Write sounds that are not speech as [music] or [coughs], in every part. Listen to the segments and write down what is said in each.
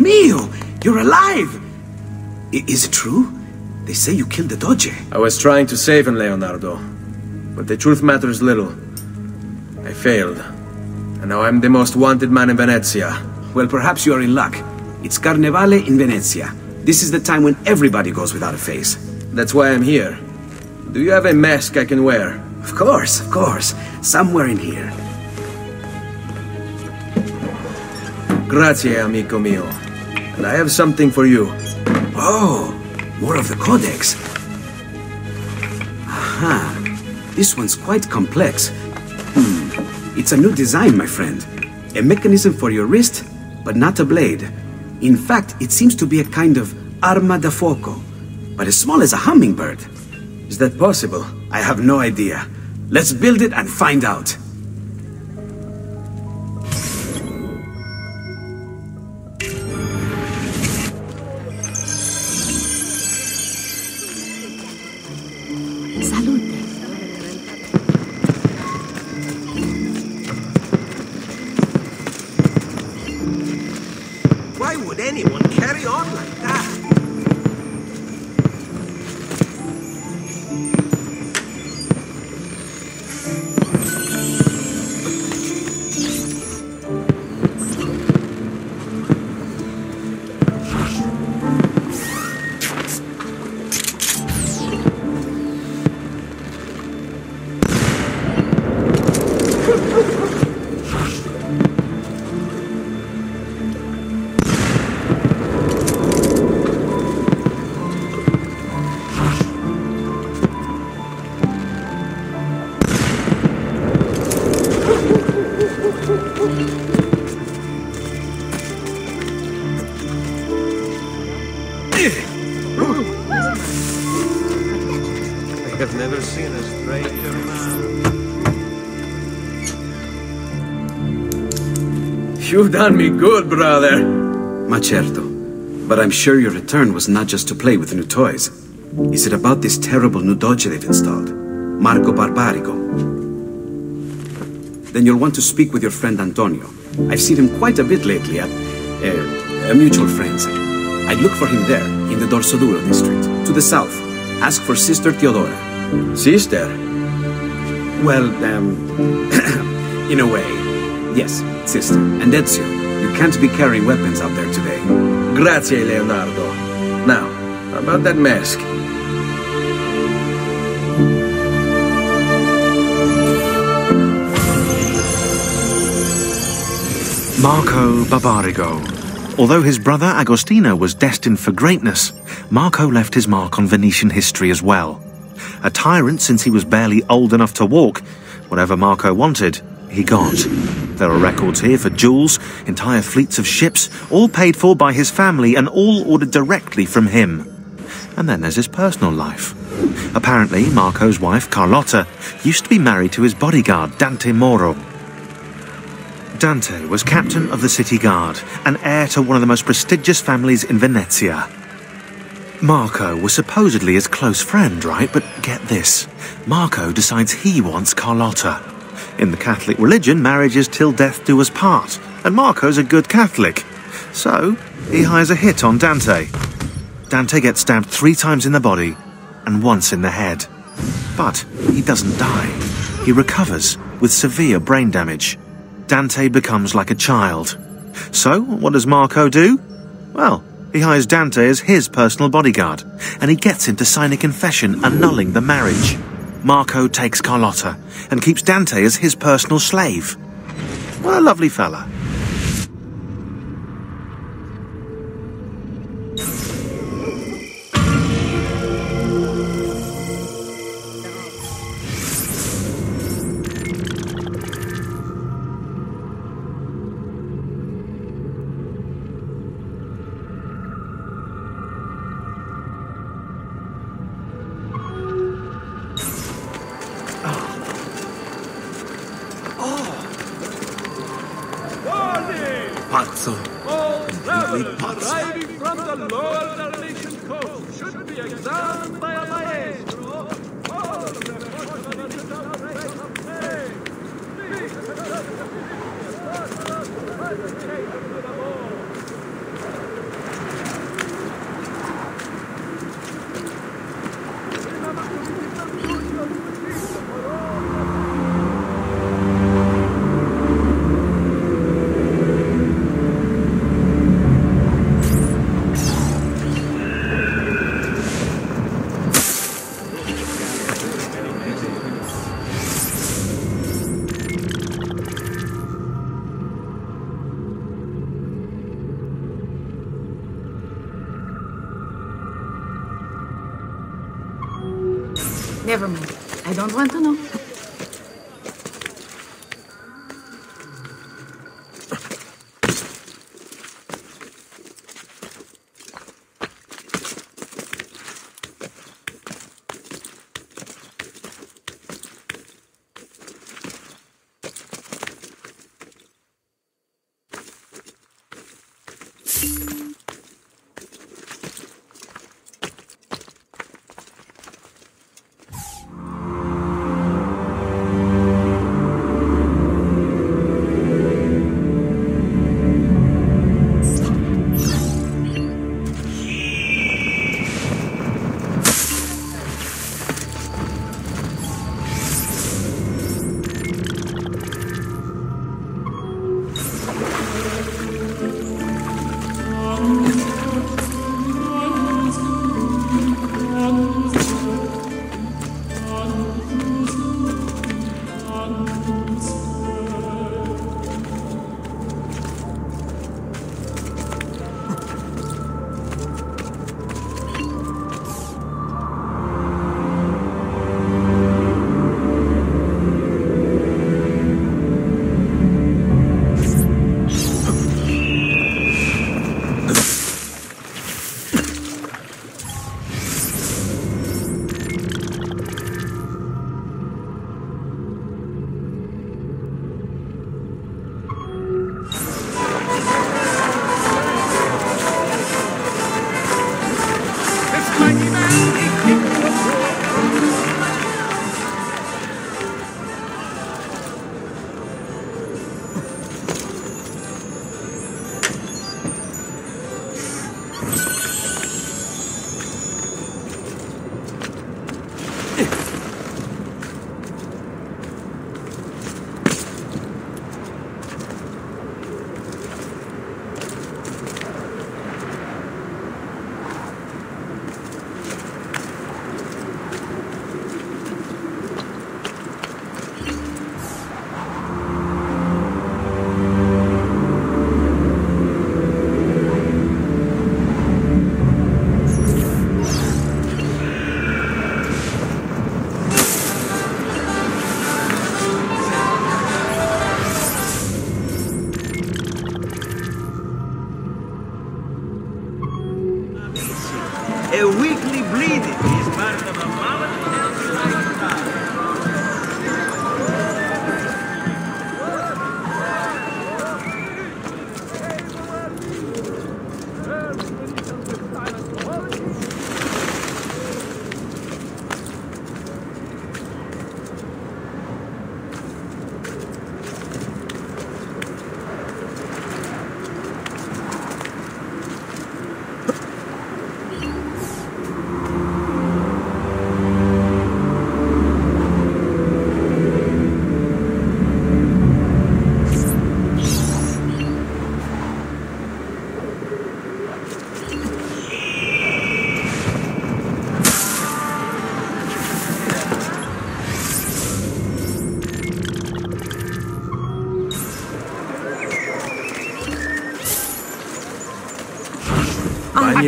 Mio! You're alive! I- is it true? They say you killed the Doge. I was trying to save him, Leonardo. But the truth matters little. I failed. And now I'm the most wanted man in Venezia. Well, perhaps you are in luck. It's Carnevale in Venezia. This is the time when everybody goes without a face. That's why I'm here. Do you have a mask I can wear? Of course, of course. Somewhere in here. Grazie, amico mio. And I have something for you. Oh, more of the Codex. Aha. This one's quite complex. Hmm. It's a new design, my friend. A mechanism for your wrist, but not a blade. In fact, it seems to be a kind of arma da fuoco, but as small as a hummingbird. Is that possible? I have no idea. Let's build it and find out. You've done me good, brother. Ma certo. But I'm sure your return was not just to play with new toys. Is it about this terrible new doge they've installed? Marco Barbarigo. Then you'll want to speak with your friend Antonio. I've seen him quite a bit lately at uh, a mutual friend's. I'd look for him there, in the Dorsoduro district, to the south. Ask for Sister Teodora. Sister? Well, um, [coughs] in a way, yes, sister. And Ezio, you can't be carrying weapons out there today. Grazie, Leonardo. Now, about that mask. Marco Barbarigo. Although his brother Agostino was destined for greatness, Marco left his mark on Venetian history as well. A tyrant since he was barely old enough to walk, whatever Marco wanted, he got. There are records here for jewels, entire fleets of ships, all paid for by his family and all ordered directly from him. And then there's his personal life. Apparently, Marco's wife, Carlotta, used to be married to his bodyguard, Dante Moro. Dante was captain of the city guard and heir to one of the most prestigious families in Venezia. Marco was supposedly his close friend, right? But get this Marco decides he wants Carlotta. In the Catholic religion, marriage is till death do us part, and Marco's a good Catholic. So, he hires a hit on Dante. Dante gets stabbed three times in the body and once in the head. But he doesn't die. He recovers with severe brain damage. Dante becomes like a child. So, what does Marco do? Well, he hires Dante as his personal bodyguard, and he gets him to sign a confession annulling the marriage. Marco takes Carlotta and keeps Dante as his personal slave. What a lovely fella. Coast Never mind. I don't want to know.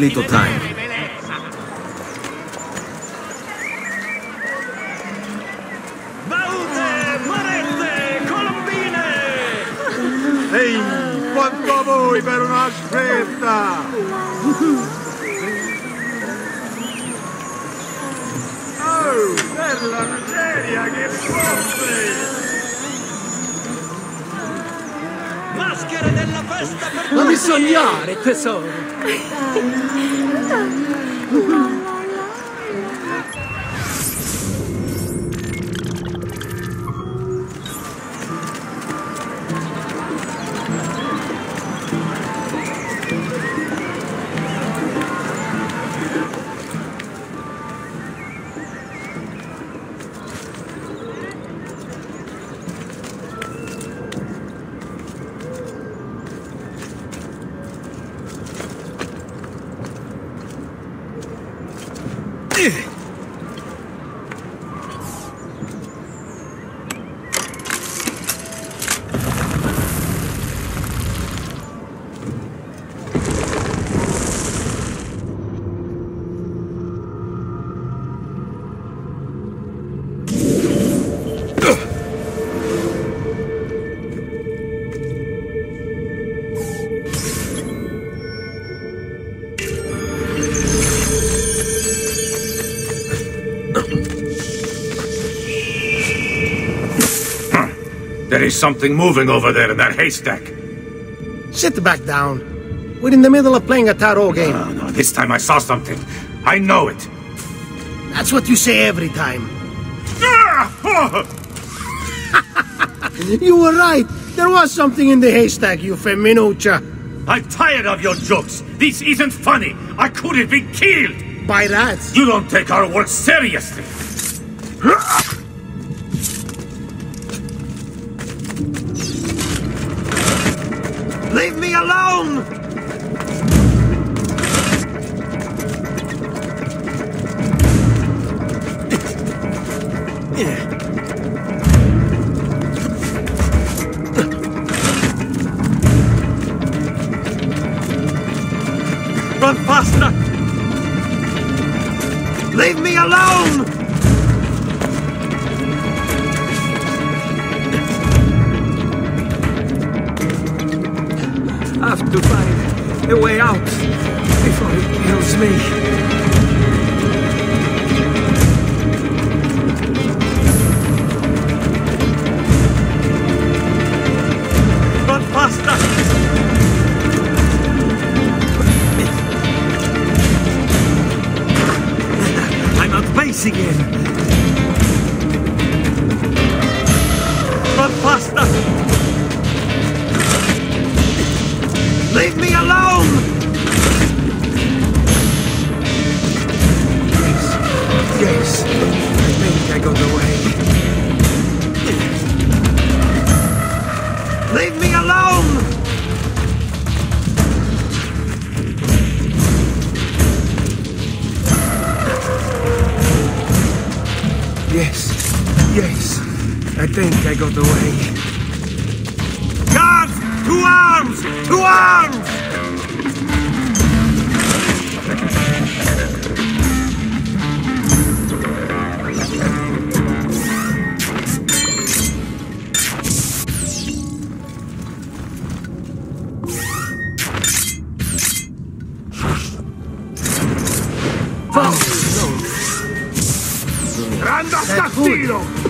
Little time. Baute, manette, colombine! Ehi, quanto a voi per una scelta! Oh, per la miseria che fosse! Maschere della festa per Non mi tutti! sognare, tesoro! There is something moving over there in that haystack. Sit back down. We're in the middle of playing a tarot game. Oh, no, this time I saw something. I know it. That's what you say every time. Ah! [laughs] You were right. There was something in the haystack, you feminucha. I'm tired of your jokes. This isn't funny. I could have been killed. By rats. You don't take our work seriously. Alone! Kills me. I think I got away. Guards! To arms! To arms! Randa Castillo!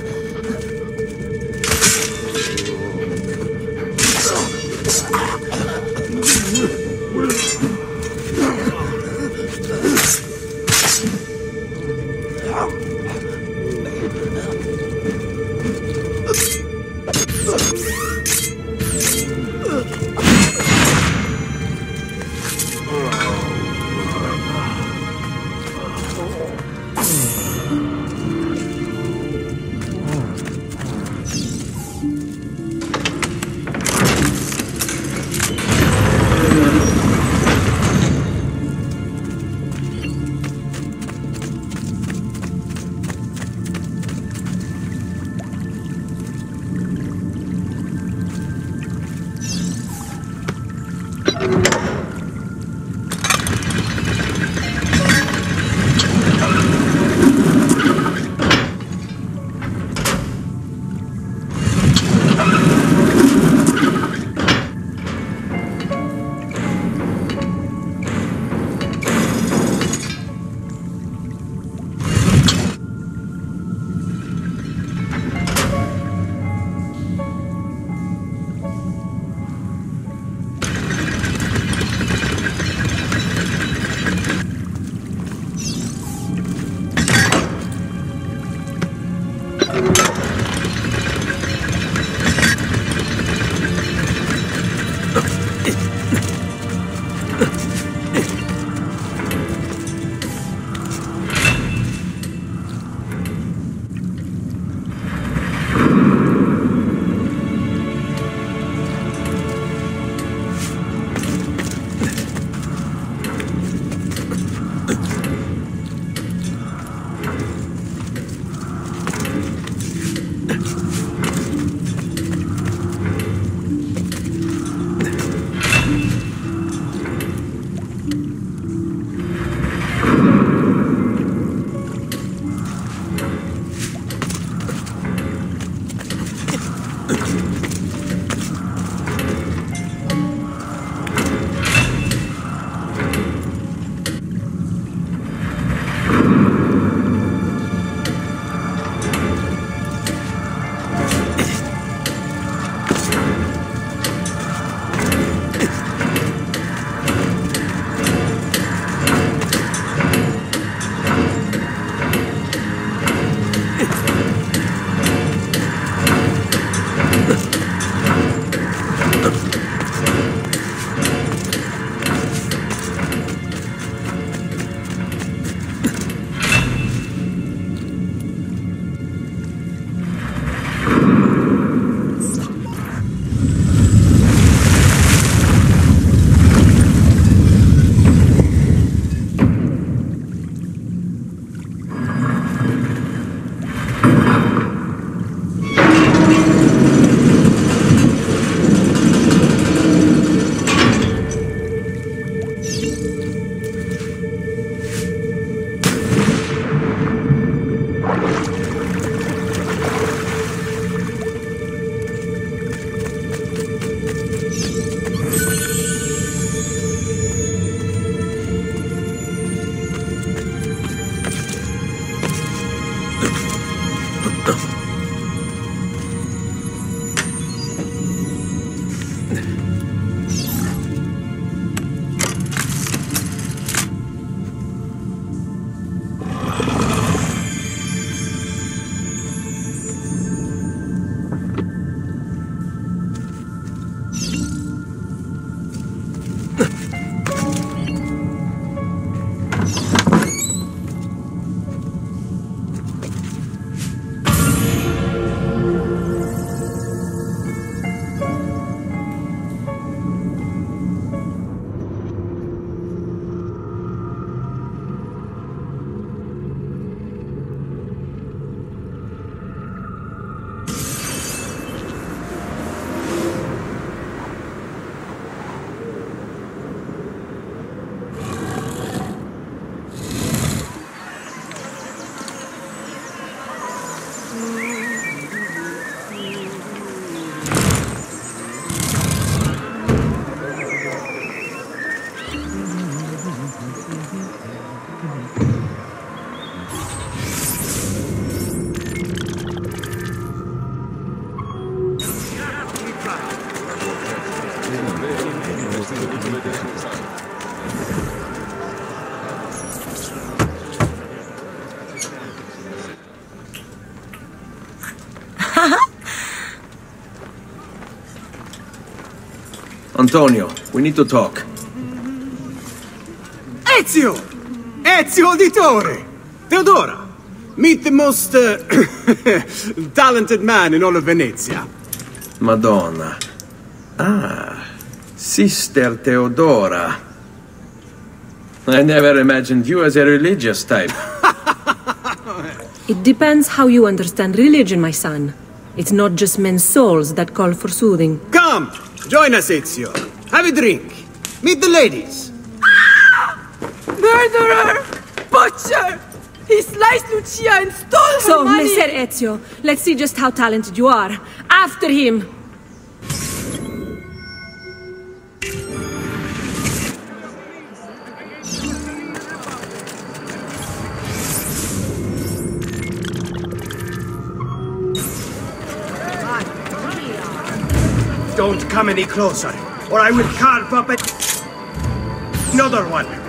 Where's... Antonio, we need to talk. Ezio! Ezio Auditore! Teodora! Meet the most uh, [coughs] talented man in all of Venezia. Madonna. Ah, Sister Teodora. I never imagined you as a religious type. [laughs] It depends how you understand religion, my son. It's not just men's souls that call for soothing. Come! Join us, Ezio. Have a drink. Meet the ladies. Ah! Murderer! Butcher! He sliced Lucia and stole her So, money! Messer Ezio, let's see just how talented you are. After him! Don't come any closer, or I will carve up a... another one.